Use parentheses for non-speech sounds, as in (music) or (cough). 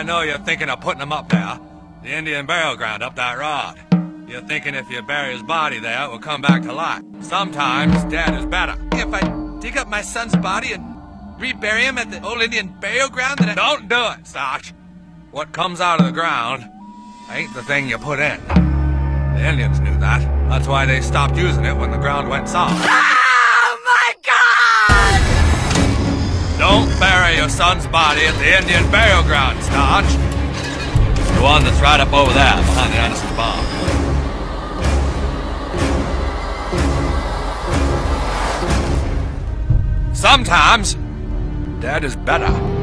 I know you're thinking of putting him up there. The Indian burial ground up that road. You're thinking if you bury his body there, it will come back to life. Sometimes dead is better. If I dig up my son's body and rebury him at the old Indian burial ground, then I... Don't do it, Sarge. What comes out of the ground ain't the thing you put in. The Indians knew that. That's why they stopped using it when the ground went soft. (laughs) Oh my god! Don't bury your son's body at the Indian burial ground, The one that's right up over there, behind the Anderson barn. Sometimes, dead is better.